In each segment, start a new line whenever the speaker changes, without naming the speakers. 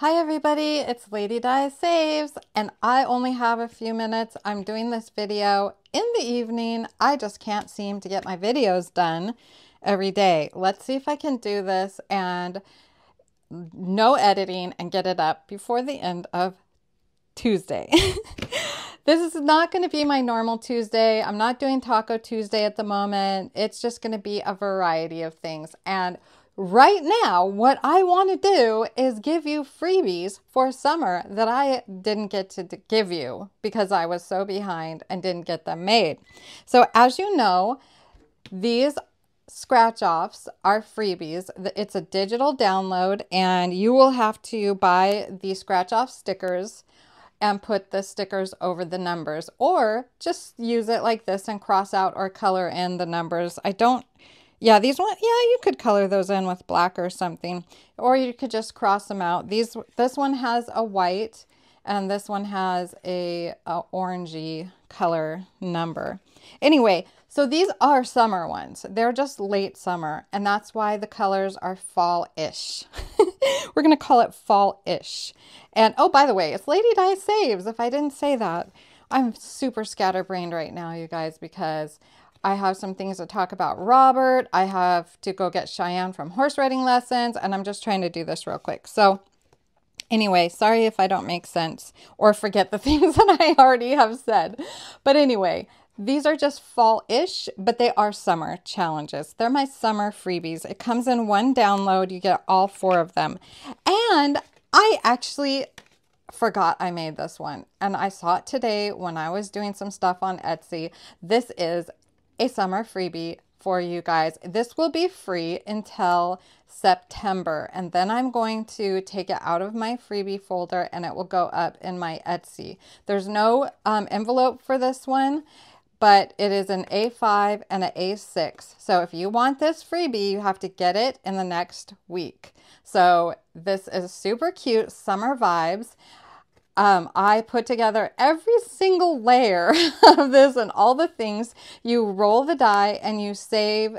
Hi everybody, it's Lady Di Saves and I only have a few minutes. I'm doing this video in the evening. I just can't seem to get my videos done every day. Let's see if I can do this and no editing and get it up before the end of Tuesday. this is not going to be my normal Tuesday. I'm not doing Taco Tuesday at the moment. It's just going to be a variety of things and right now, what I want to do is give you freebies for summer that I didn't get to give you because I was so behind and didn't get them made. So, as you know, these scratch offs are freebies. It's a digital download, and you will have to buy the scratch off stickers and put the stickers over the numbers, or just use it like this and cross out or color in the numbers. I don't yeah, these one, yeah, you could color those in with black or something, or you could just cross them out. These, this one has a white, and this one has a, a orangey color number. Anyway, so these are summer ones. They're just late summer, and that's why the colors are fall-ish. We're gonna call it fall-ish. And oh, by the way, it's Lady Di Saves. If I didn't say that, I'm super scatterbrained right now, you guys, because I have some things to talk about Robert. I have to go get Cheyenne from horse riding lessons, and I'm just trying to do this real quick. So, anyway, sorry if I don't make sense or forget the things that I already have said. But anyway, these are just fall ish, but they are summer challenges. They're my summer freebies. It comes in one download, you get all four of them. And I actually forgot I made this one and I saw it today when I was doing some stuff on Etsy. This is a summer freebie for you guys. This will be free until September, and then I'm going to take it out of my freebie folder and it will go up in my Etsy. There's no um, envelope for this one, but it is an A5 and an A6. So if you want this freebie, you have to get it in the next week. So this is super cute summer vibes um, I put together every single layer of this and all the things. You roll the die and you save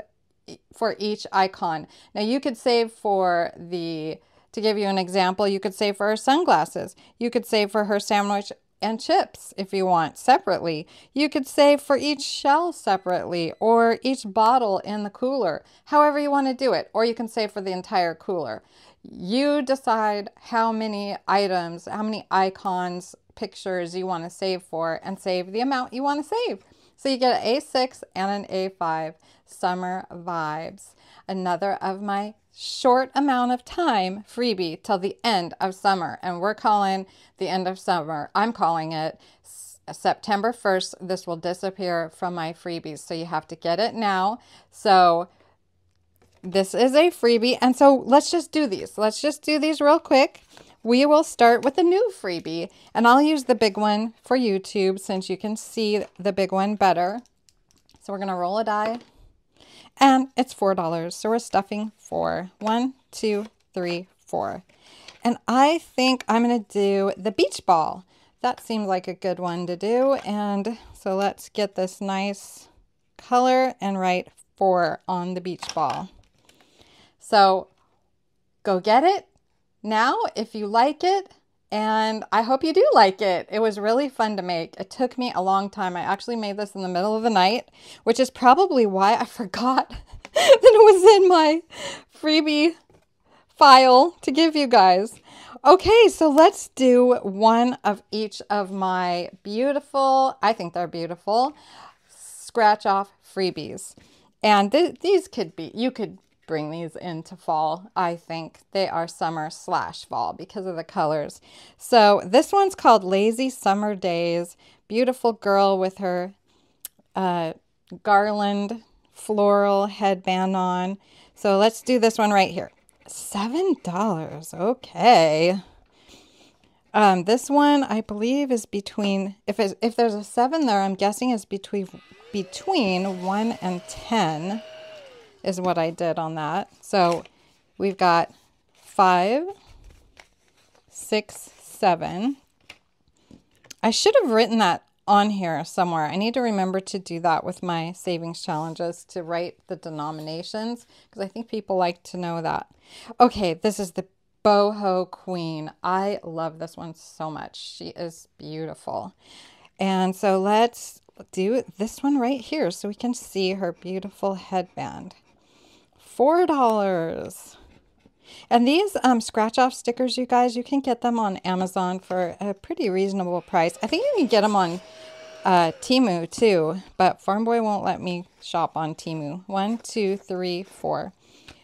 for each icon. Now you could save for the, to give you an example, you could save for her sunglasses. You could save for her sandwich and chips if you want separately. You could save for each shell separately or each bottle in the cooler, however you want to do it. Or you can save for the entire cooler. You decide how many items, how many icons, pictures you want to save for, and save the amount you want to save. So you get an A6 and an A5 Summer Vibes. Another of my short amount of time freebie till the end of summer. And we're calling the end of summer, I'm calling it September 1st. This will disappear from my freebies. So you have to get it now. So this is a freebie. And so let's just do these. Let's just do these real quick. We will start with a new freebie and I'll use the big one for YouTube since you can see the big one better. So we're going to roll a die and it's $4. So we're stuffing four. One, two, three, four. And I think I'm going to do the beach ball. That seems like a good one to do. And so let's get this nice color and write four on the beach ball. So go get it now if you like it. And I hope you do like it. It was really fun to make. It took me a long time. I actually made this in the middle of the night, which is probably why I forgot that it was in my freebie file to give you guys. Okay, so let's do one of each of my beautiful, I think they're beautiful, scratch off freebies. And th these could be, you could bring these into fall. I think they are summer slash fall because of the colors. So this one's called Lazy Summer Days. Beautiful girl with her uh, garland floral headband on. So let's do this one right here. $7. Okay. Um, this one, I believe, is between, if, if there's a 7 there, I'm guessing is between, between 1 and 10 is what I did on that. So we've got five, six, seven. I should have written that on here somewhere. I need to remember to do that with my savings challenges to write the denominations because I think people like to know that. Okay, this is the Boho Queen. I love this one so much. She is beautiful. And so let's do this one right here so we can see her beautiful headband. $4. And these um, scratch off stickers, you guys, you can get them on Amazon for a pretty reasonable price. I think you can get them on uh, Temu too, but Farm Boy won't let me shop on Temu. One, two, three, four,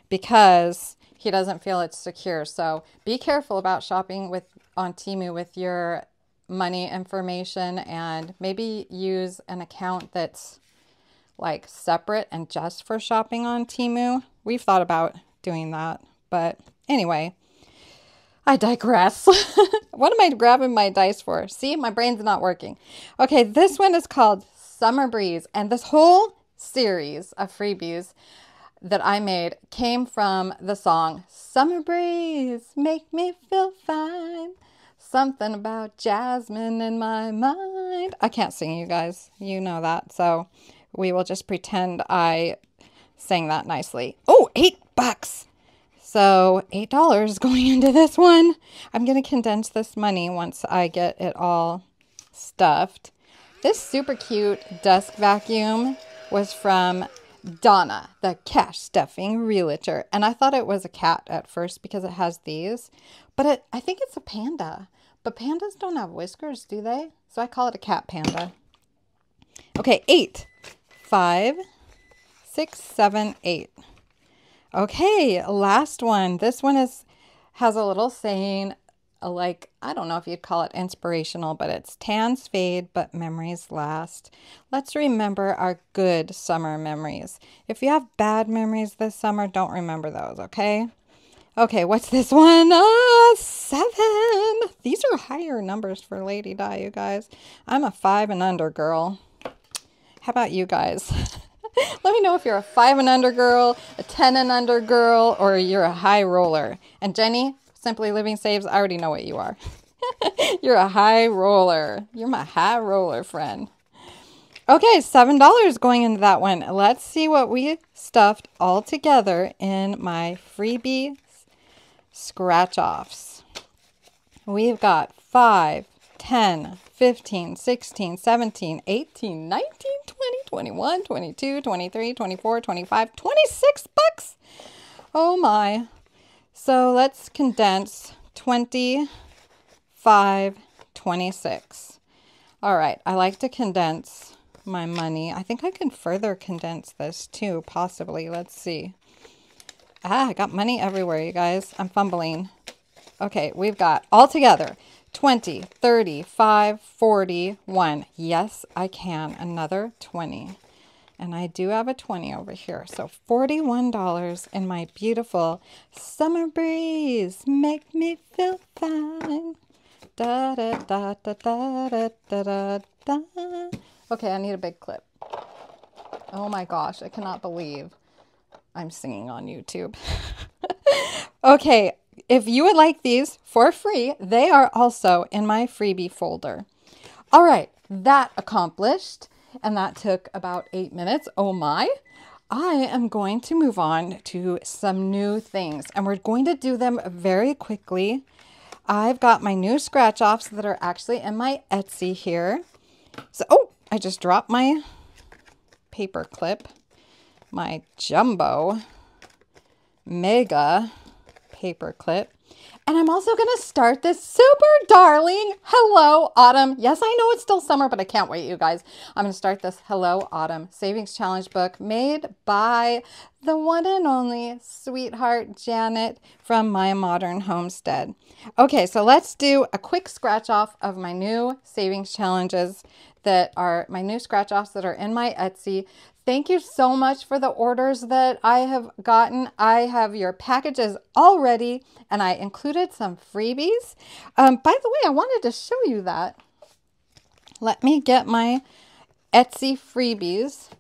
because he doesn't feel it's secure. So be careful about shopping with on Temu with your money information and maybe use an account that's like separate and just for shopping on Temu. We've thought about doing that, but anyway, I digress. what am I grabbing my dice for? See, my brain's not working. Okay, this one is called Summer Breeze, and this whole series of freebies that I made came from the song Summer Breeze, Make Me Feel Fine. Something about jasmine in my mind. I can't sing, you guys. You know that. So we will just pretend I sang that nicely. Oh, eight bucks. So $8 going into this one. I'm going to condense this money once I get it all stuffed. This super cute desk vacuum was from Donna, the cash stuffing realtor. And I thought it was a cat at first because it has these, but it, I think it's a panda. But pandas don't have whiskers, do they? So I call it a cat panda. Okay, eight, five, six, seven, eight. Okay, last one. This one is has a little saying uh, like I don't know if you'd call it inspirational, but it's tans fade, but memories last. Let's remember our good summer memories. If you have bad memories this summer, don't remember those, okay? Okay, what's this one? Ah, seven. These are higher numbers for Lady Di, you guys. I'm a five and under girl. How about you guys? Let me know if you're a five and under girl, a 10 and under girl, or you're a high roller. And Jenny, Simply Living Saves, I already know what you are. you're a high roller. You're my high roller friend. Okay, $7 going into that one. Let's see what we stuffed all together in my freebie scratch offs. We've got 5, 10, 15, 16, 17, 18, 19, 20, 21, 22, 23, 24, 25, 26 bucks. Oh my. So let's condense 25, 26. All right, I like to condense my money. I think I can further condense this too, possibly. Let's see. Ah, I got money everywhere, you guys. I'm fumbling. Okay, we've got all together 20, 30, 5, 40, 1. Yes, I can. Another 20. And I do have a 20 over here. So $41 in my beautiful summer breeze. Make me feel fine. Da da da da da da da da. Okay, I need a big clip. Oh my gosh, I cannot believe I'm singing on YouTube. okay, if you would like these for free, they are also in my freebie folder. All right, that accomplished, and that took about eight minutes. Oh my. I am going to move on to some new things, and we're going to do them very quickly. I've got my new scratch offs that are actually in my Etsy here. So, oh, I just dropped my paper clip, my jumbo mega paper clip. And I'm also going to start this super darling Hello Autumn. Yes, I know it's still summer, but I can't wait, you guys. I'm going to start this Hello Autumn Savings Challenge book made by the one and only sweetheart Janet from My Modern Homestead. Okay, so let's do a quick scratch off of my new savings challenges that are my new scratch offs that are in my Etsy. Thank you so much for the orders that I have gotten. I have your packages all ready and I included some freebies. Um, by the way, I wanted to show you that. Let me get my Etsy freebies.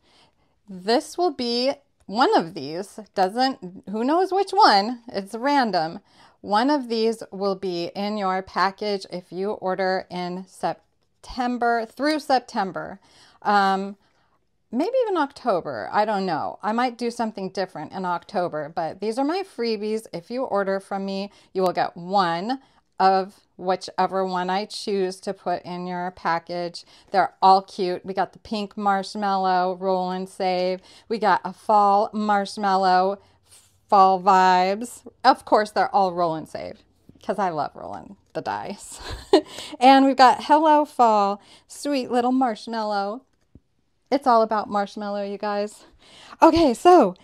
This will be one of these. Doesn't, who knows which one? It's random. One of these will be in your package if you order in September through September. Um, maybe even October. I don't know. I might do something different in October, but these are my freebies. If you order from me, you will get one of whichever one I choose to put in your package. They're all cute. We got the pink marshmallow roll and save. We got a fall marshmallow fall vibes. Of course, they're all roll and save because I love rolling the dice. and we've got Hello Fall, sweet little marshmallow. It's all about marshmallow, you guys. Okay, so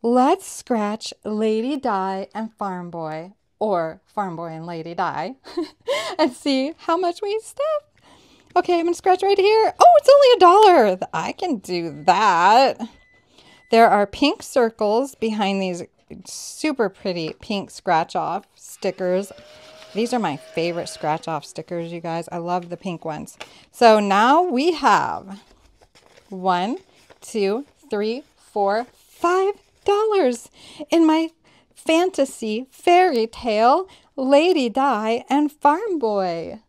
let's scratch Lady Di and Farm Boy or Farm Boy and Lady Di and see how much we stuff. Okay, I'm gonna scratch right here. Oh, it's only a dollar. I can do that. There are pink circles behind these super pretty pink scratch off stickers. These are my favorite scratch off stickers, you guys. I love the pink ones. So now we have one, two, three, four, five dollars in my fantasy fairy tale Lady Di and Farm Boy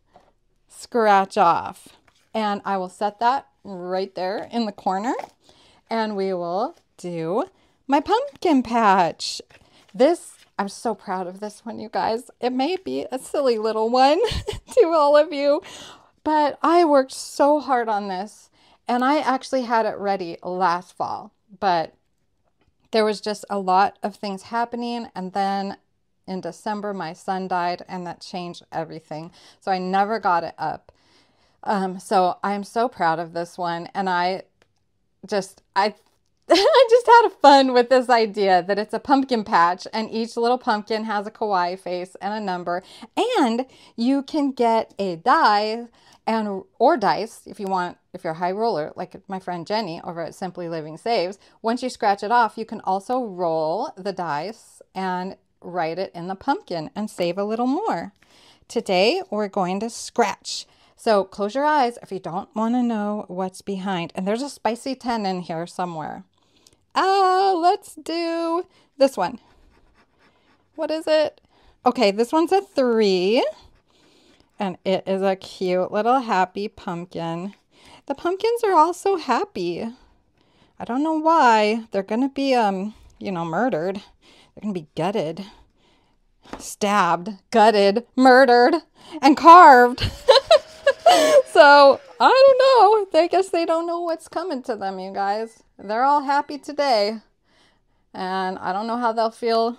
scratch off. And I will set that right there in the corner and we will do my pumpkin patch. This, I'm so proud of this one, you guys. It may be a silly little one to all of you, but I worked so hard on this and I actually had it ready last fall, but there was just a lot of things happening. And then in December, my son died, and that changed everything. So I never got it up. Um, so I'm so proud of this one. And I just, I, I just had fun with this idea that it's a pumpkin patch and each little pumpkin has a kawaii face and a number. And you can get a die and or dice if you want if you're a high roller like my friend jenny over at simply living saves. Once you scratch it off you can also roll the dice and write it in the pumpkin and save a little more. Today we're going to scratch. So close your eyes if you don't want to know what's behind. And there's a spicy 10 in here somewhere ah let's do this one what is it okay this one's a three and it is a cute little happy pumpkin. The pumpkins are all so happy. I don't know why. They're going to be, um, you know, murdered. They're going to be gutted, stabbed, gutted, murdered, and carved. so I don't know. I guess they don't know what's coming to them, you guys. They're all happy today. And I don't know how they'll feel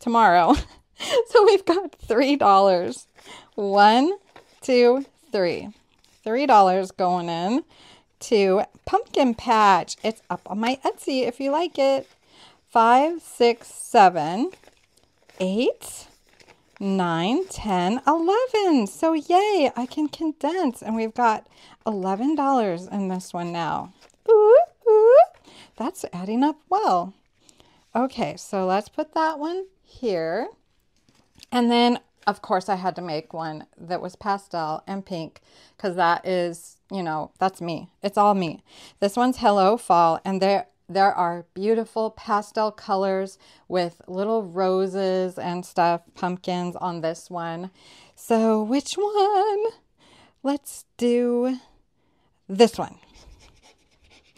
tomorrow. so we've got $3. One, two, three. Three dollars going in to Pumpkin Patch. It's up on my Etsy if you like it. Five, six, seven, eight, nine, ten, eleven. So yay, I can condense. And we've got $11 in this one now. Ooh, ooh. That's adding up well. Okay, so let's put that one here. And then of course I had to make one that was pastel and pink because that is, you know, that's me. It's all me. This one's Hello Fall and there there are beautiful pastel colors with little roses and stuff, pumpkins on this one. So which one? Let's do this one.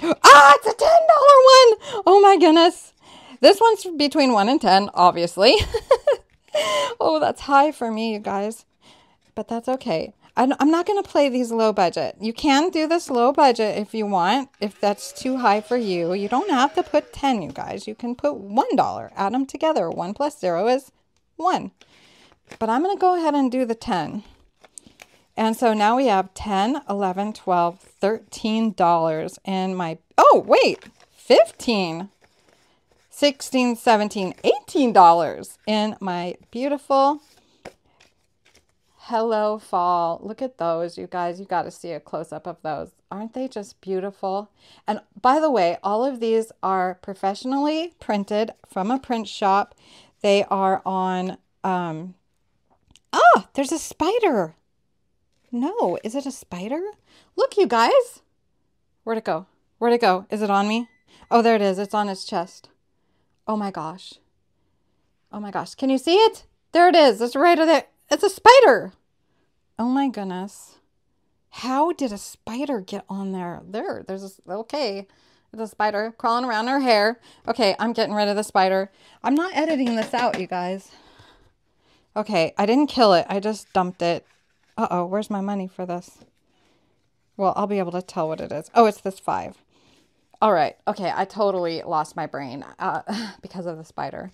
Ah, it's a $10 one. Oh my goodness. This one's between 1 and 10, obviously. oh, that's high for me, you guys. But that's okay. I'm not going to play these low budget. You can do this low budget if you want, if that's too high for you. You don't have to put 10, you guys. You can put $1. Add them together. 1 plus 0 is 1. But I'm going to go ahead and do the 10. And so now we have 10, 11, 12, 13 dollars in my Oh, wait. 15. 16 17 18 dollars in my beautiful hello fall. Look at those you guys. You got to see a close-up of those. Aren't they just beautiful? And by the way all of these are professionally printed from a print shop. They are on um ah there's a spider. No is it a spider? Look you guys. Where'd it go? Where'd it go? Is it on me? Oh there it is. It's on his chest. Oh my gosh. Oh my gosh. Can you see it? There it is. It's right there. It's a spider. Oh my goodness. How did a spider get on there? There, there's a, okay. The spider crawling around her hair. Okay, I'm getting rid of the spider. I'm not editing this out, you guys. Okay, I didn't kill it. I just dumped it. Uh-oh, where's my money for this? Well, I'll be able to tell what it is. Oh, it's this five. All right. Okay, I totally lost my brain uh, because of the spider.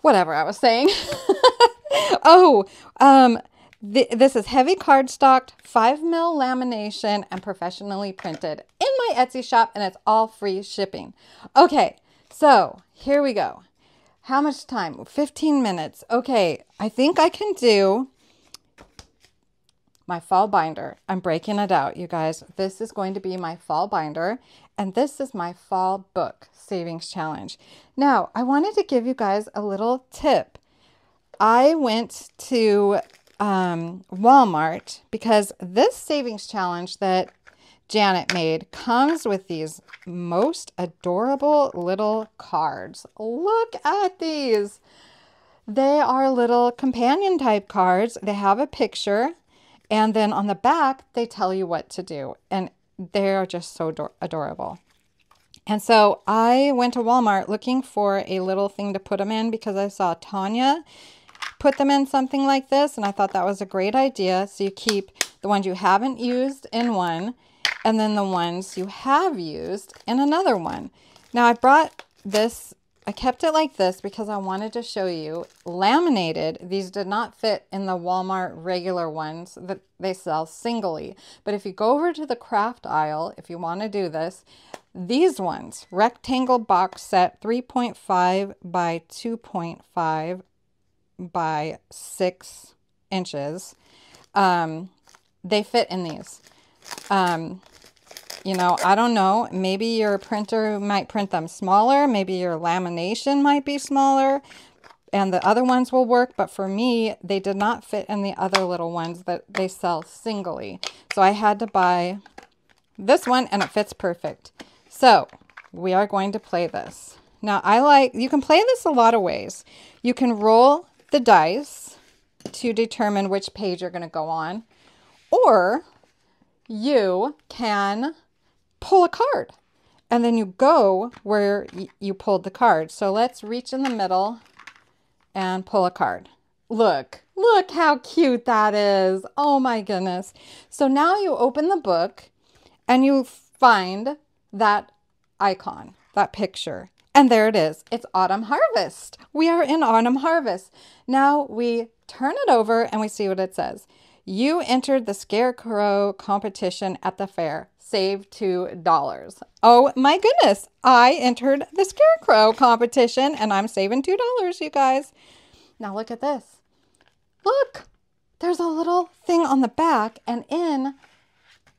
Whatever I was saying. oh, um, th this is heavy cardstock, 5 mil lamination, and professionally printed in my Etsy shop, and it's all free shipping. Okay, so here we go. How much time? 15 minutes. Okay, I think I can do my fall binder. I'm breaking it out, you guys. This is going to be my fall binder, and this is my fall book savings challenge. Now, I wanted to give you guys a little tip. I went to um, Walmart because this savings challenge that Janet made comes with these most adorable little cards. Look at these. They are little companion type cards. They have a picture and then on the back, they tell you what to do. And they're just so adorable. And so I went to Walmart looking for a little thing to put them in because I saw Tanya put them in something like this. And I thought that was a great idea. So you keep the ones you haven't used in one and then the ones you have used in another one. Now I brought this I kept it like this because I wanted to show you laminated. These did not fit in the Walmart regular ones that they sell singly. But if you go over to the craft aisle, if you want to do this, these ones, rectangle box set 3.5 by 2.5 by 6 inches, um, they fit in these. Um, you know, I don't know. Maybe your printer might print them smaller. Maybe your lamination might be smaller and the other ones will work. But for me, they did not fit in the other little ones that they sell singly. So I had to buy this one and it fits perfect. So we are going to play this. Now I like, you can play this a lot of ways. You can roll the dice to determine which page you're going to go on. Or you can pull a card. And then you go where you pulled the card. So let's reach in the middle and pull a card. Look, look how cute that is. Oh my goodness. So now you open the book and you find that icon, that picture. And there it is. It's autumn harvest. We are in autumn harvest. Now we turn it over and we see what it says. You entered the scarecrow competition at the fair save $2. Oh my goodness, I entered the Scarecrow competition and I'm saving $2, you guys. Now look at this. Look, there's a little thing on the back and in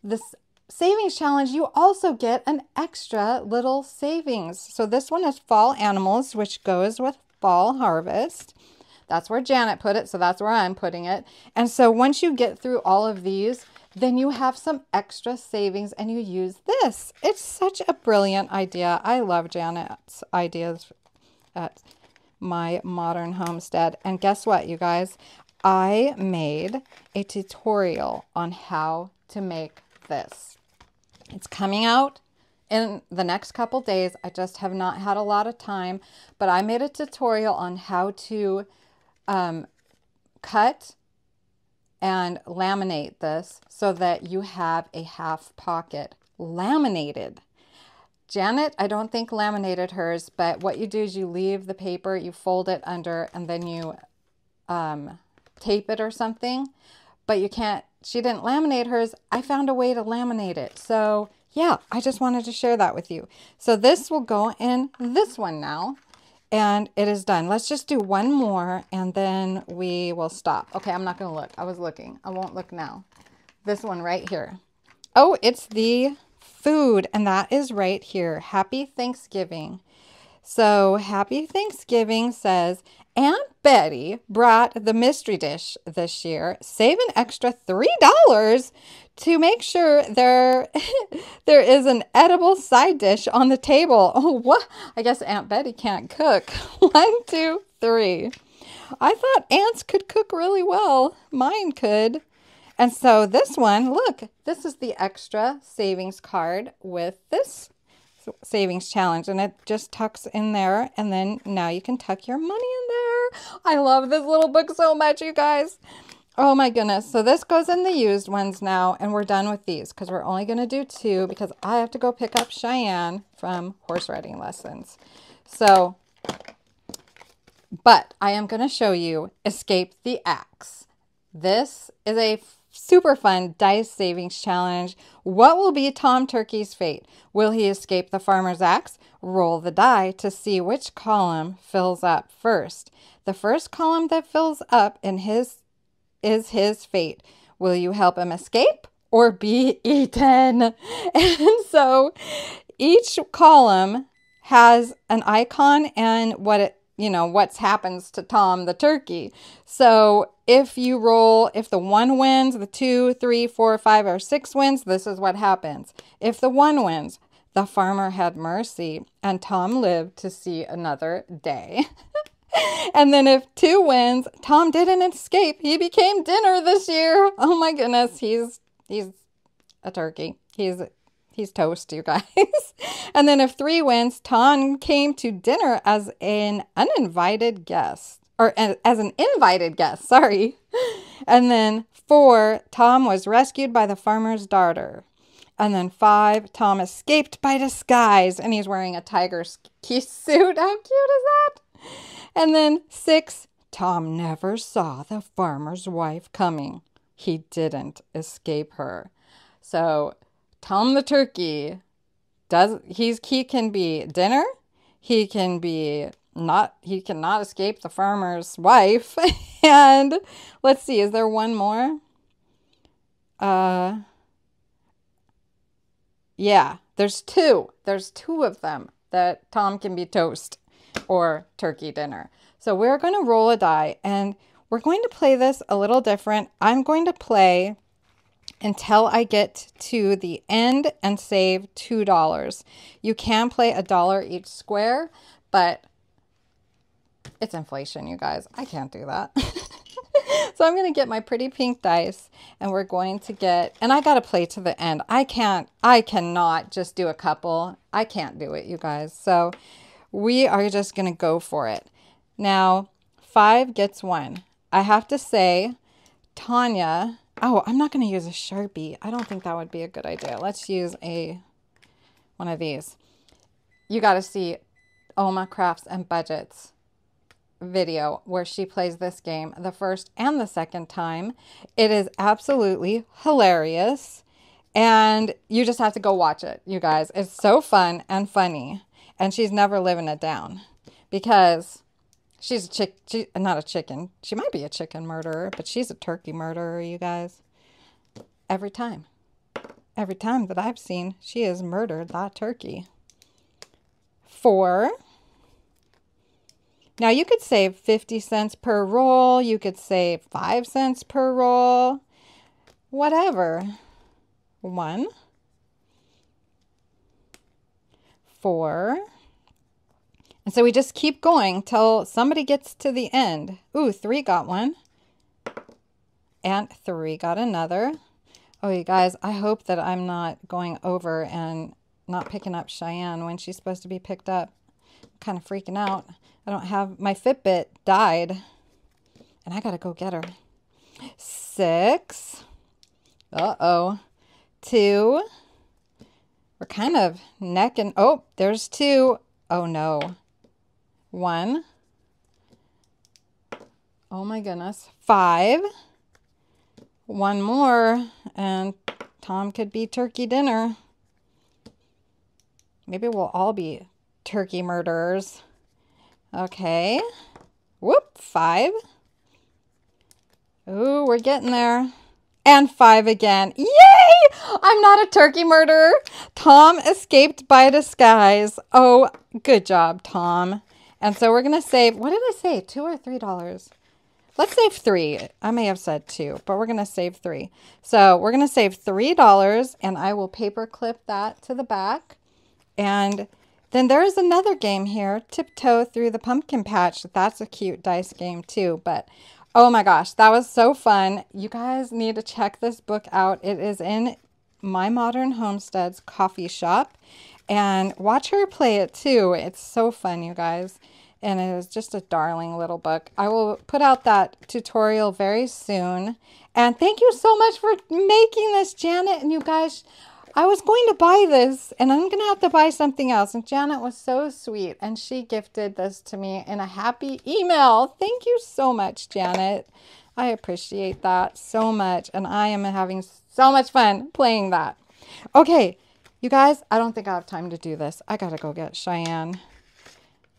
this savings challenge, you also get an extra little savings. So this one is fall animals, which goes with fall harvest. That's where Janet put it, so that's where I'm putting it. And so once you get through all of these, then you have some extra savings and you use this. It's such a brilliant idea. I love Janet's ideas at my modern homestead. And guess what, you guys? I made a tutorial on how to make this. It's coming out in the next couple days. I just have not had a lot of time, but I made a tutorial on how to um, cut and laminate this so that you have a half pocket laminated. Janet, I don't think laminated hers, but what you do is you leave the paper, you fold it under, and then you um, tape it or something. But you can't, she didn't laminate hers. I found a way to laminate it. So yeah, I just wanted to share that with you. So this will go in this one now and it is done. Let's just do one more and then we will stop. Okay, I'm not to look. I was looking. I won't look now. This one right here. Oh, it's the food and that is right here. Happy Thanksgiving. So Happy Thanksgiving says, Aunt Betty brought the mystery dish this year. Save an extra $3 to make sure there there is an edible side dish on the table. Oh, what? I guess Aunt Betty can't cook. One, two, three. I thought ants could cook really well. Mine could. And so this one, look, this is the extra savings card with this savings challenge and it just tucks in there and then now you can tuck your money in there. I love this little book so much, you guys. Oh my goodness. So this goes in the used ones now and we're done with these because we're only going to do two because I have to go pick up Cheyenne from horse riding lessons. So, but I am going to show you Escape the Axe. This is a super fun dice savings challenge. What will be Tom Turkey's fate? Will he escape the farmer's axe? Roll the die to see which column fills up first. The first column that fills up in his is his fate. Will you help him escape or be eaten? And so each column has an icon and what it you know what's happens to Tom the turkey. So if you roll, if the one wins, the two, three, four, five, or six wins, this is what happens. If the one wins, the farmer had mercy, and Tom lived to see another day. and then if two wins, Tom didn't escape. He became dinner this year. Oh my goodness, he's he's a turkey. He's he's toast, you guys. and then if three wins, Tom came to dinner as an uninvited guest. Or as an invited guest, sorry. And then four, Tom was rescued by the farmer's daughter. And then five, Tom escaped by disguise and he's wearing a tiger suit. How cute is that? And then six, Tom never saw the farmer's wife coming. He didn't escape her. So Tom the turkey does he's he can be dinner, he can be not he cannot escape the farmer's wife. and let's see, is there one more? Uh yeah, there's two. There's two of them that Tom can be toast or turkey dinner. So we're going to roll a die and we're going to play this a little different. I'm going to play until I get to the end and save $2. You can play a dollar each square, but it's inflation, you guys. I can't do that. so I'm going to get my pretty pink dice and we're going to get, and I got to play to the end. I can't, I cannot just do a couple. I can't do it, you guys. So we are just going to go for it. Now, five gets one. I have to say, Tanya, oh, I'm not going to use a Sharpie. I don't think that would be a good idea. Let's use a one of these. You got to see Oma Crafts and Budgets video where she plays this game the first and the second time. It is absolutely hilarious. And you just have to go watch it, you guys. It's so fun and funny and she's never living it down because she's a chick she, not a chicken. She might be a chicken murderer but she's a turkey murderer you guys. Every time. Every time that i've seen she has murdered that turkey. Four. Now you could save 50 cents per roll. You could save 5 cents per roll. Whatever. One. Four. And so we just keep going till somebody gets to the end. Ooh, three got one. And three got another. Oh, you guys, I hope that I'm not going over and not picking up Cheyenne when she's supposed to be picked up. I'm kind of freaking out. I don't have, my Fitbit died. And I got to go get her. Six. Uh-oh. Two. We're kind of neck and, oh, there's two. Oh no. One. Oh my goodness. Five. One more and Tom could be turkey dinner. Maybe we'll all be turkey murderers. Okay. Whoop, five. Ooh, we're getting there. And five again. Yay! I'm not a turkey murderer. Tom escaped by disguise. Oh, good job, Tom. And so we're going to save, what did I say? Two or three dollars? Let's save three. I may have said two, but we're going to save three. So we're going to save $3 and I will paper clip that to the back. And then there is another game here, Tiptoe Through the Pumpkin Patch. That's a cute dice game too. But Oh my gosh, that was so fun. You guys need to check this book out. It is in My Modern Homestead's coffee shop. And watch her play it too. It's so fun, you guys. And it is just a darling little book. I will put out that tutorial very soon. And thank you so much for making this, Janet. And you guys, I was going to buy this and I'm going to have to buy something else. And Janet was so sweet and she gifted this to me in a happy email. Thank you so much, Janet. I appreciate that so much. And I am having so much fun playing that. Okay, you guys, I don't think I have time to do this. I got to go get Cheyenne.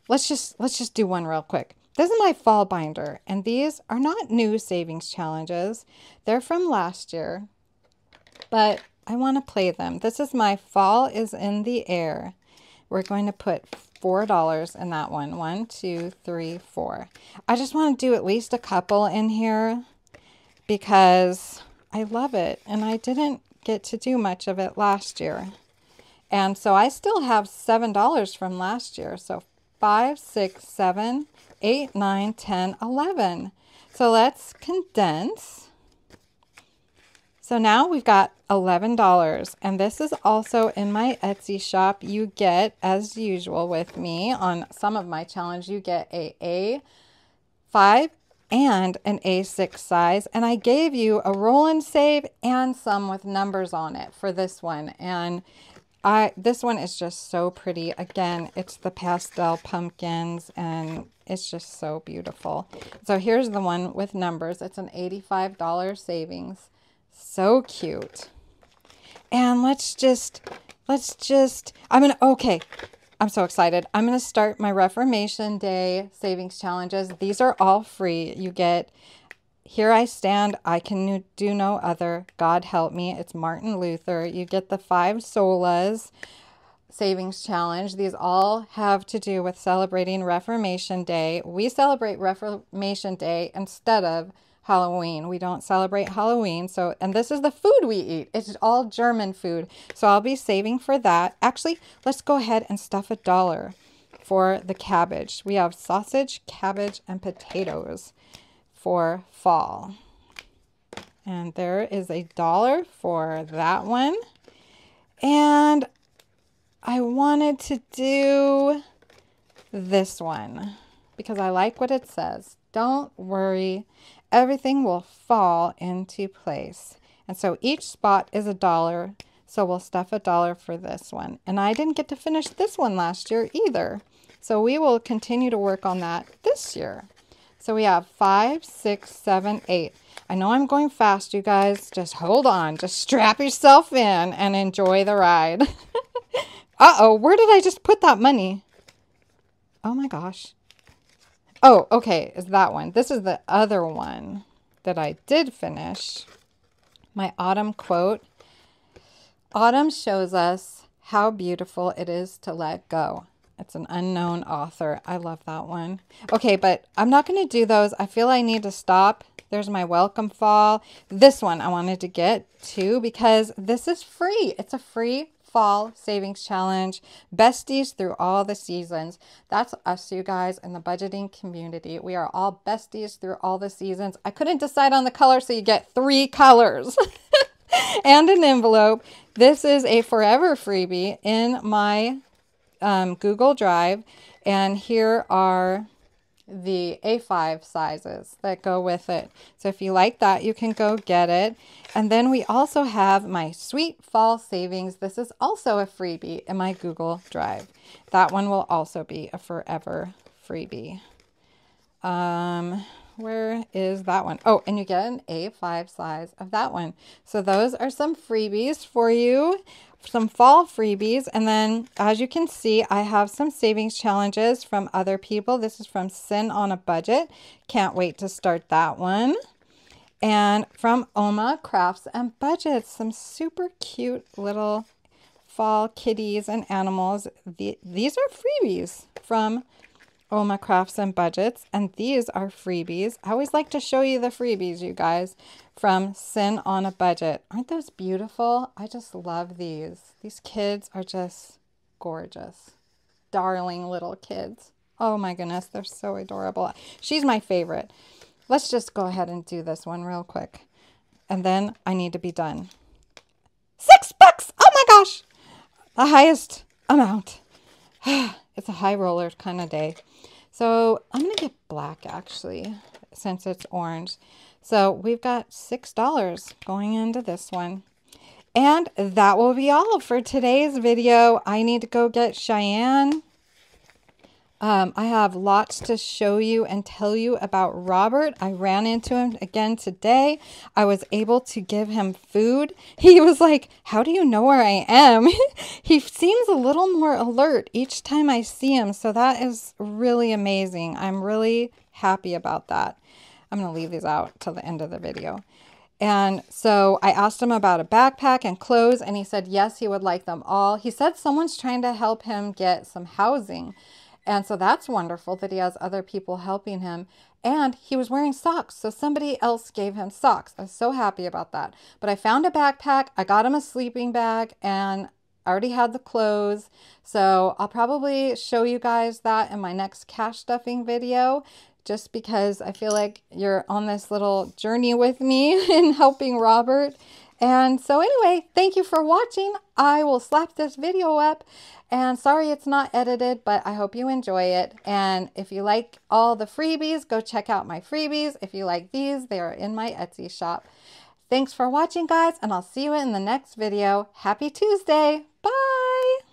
Let's just let's just do one real quick. This is my fall binder, and these are not new savings challenges. They're from last year, but I want to play them. This is my fall is in the air. We're going to put $4 in that one. One, two, three, four. I just want to do at least a couple in here because I love it. And I didn't get to do much of it last year. And so I still have $7 from last year. So 5, 6, 7, 8, 9, 10, 11. So let's condense. So now we've got $11 and this is also in my Etsy shop. You get, as usual with me on some of my challenge, you get a A5 and an A6 size. And I gave you a roll and save and some with numbers on it for this one. And I this one is just so pretty. Again, it's the pastel pumpkins and it's just so beautiful. So here's the one with numbers. It's an $85 savings. So cute. And let's just, let's just, I'm going to, okay. I'm so excited. I'm going to start my Reformation Day savings challenges. These are all free. You get Here I Stand, I Can Do No Other, God Help Me. It's Martin Luther. You get the five solas savings challenge. These all have to do with celebrating Reformation Day. We celebrate Reformation Day instead of Halloween. We don't celebrate Halloween. So, and this is the food we eat. It's all German food. So I'll be saving for that. Actually, let's go ahead and stuff a dollar for the cabbage. We have sausage, cabbage, and potatoes for fall. And there is a dollar for that one. And I wanted to do this one because I like what it says. Don't worry everything will fall into place. And so each spot is a dollar. So we'll stuff a dollar for this one. And I didn't get to finish this one last year either. So we will continue to work on that this year. So we have five, six, seven, eight. I know I'm going fast, you guys. Just hold on. Just strap yourself in and enjoy the ride. Uh-oh, where did I just put that money? Oh my gosh. Oh, okay, is that one. This is the other one that I did finish. My autumn quote. Autumn shows us how beautiful it is to let go. It's an unknown author. I love that one. Okay, but I'm not going to do those. I feel I need to stop. There's my welcome fall. This one I wanted to get too because this is free. It's a free fall savings challenge, besties through all the seasons. That's us, you guys, in the budgeting community. We are all besties through all the seasons. I couldn't decide on the color, so you get three colors and an envelope. This is a forever freebie in my um, Google Drive. And here are the A5 sizes that go with it. So if you like that, you can go get it. And then we also have my Sweet Fall Savings. This is also a freebie in my Google Drive. That one will also be a forever freebie. Um, where is that one? Oh, and you get an A5 size of that one. So those are some freebies for you some fall freebies. And then as you can see, I have some savings challenges from other people. This is from Sin on a Budget. Can't wait to start that one. And from Oma Crafts and Budgets, some super cute little fall kitties and animals. The, these are freebies from Oma Crafts and Budgets, and these are freebies. I always like to show you the freebies, you guys, from Sin on a Budget. Aren't those beautiful? I just love these. These kids are just gorgeous. Darling little kids. Oh my goodness, they're so adorable. She's my favorite. Let's just go ahead and do this one real quick. And then I need to be done. Six bucks! Oh my gosh! The highest amount. it's a high roller kind of day. So I'm going to get black actually, since it's orange. So we've got $6 going into this one. And that will be all for today's video. I need to go get Cheyenne um, I have lots to show you and tell you about Robert. I ran into him again today. I was able to give him food. He was like, How do you know where I am? he seems a little more alert each time I see him. So that is really amazing. I'm really happy about that. I'm going to leave these out till the end of the video. And so I asked him about a backpack and clothes, and he said yes, he would like them all. He said someone's trying to help him get some housing. And so that's wonderful that he has other people helping him. And he was wearing socks, so somebody else gave him socks. I was so happy about that. But I found a backpack, I got him a sleeping bag, and I already had the clothes. So I'll probably show you guys that in my next cash stuffing video just because I feel like you're on this little journey with me in helping Robert. And so anyway, thank you for watching. I will slap this video up and sorry it's not edited, but I hope you enjoy it. And if you like all the freebies, go check out my freebies. If you like these, they are in my Etsy shop. Thanks for watching, guys, and I'll see you in the next video. Happy Tuesday. Bye.